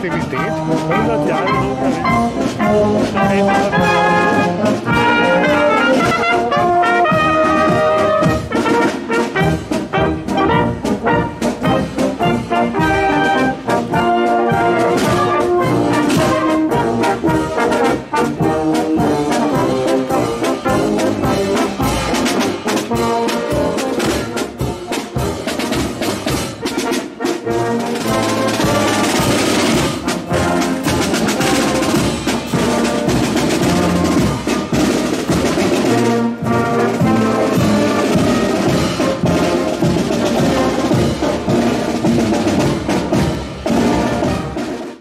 Stevie State. What is that jazz?